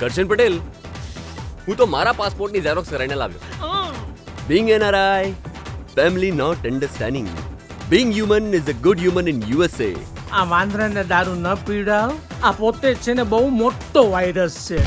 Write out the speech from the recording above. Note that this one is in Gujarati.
કરશન પટેલ હું તો મારા પાસપોર્ટની ઝેરોક્સ કરાવીને લાવ્યો. Being NRI family not understanding being human is a good human in USA આ વાંદરાને દારૂ ન પીડાવ આ પોતે જ છે ને બહુ મોટો વાયરસ છે.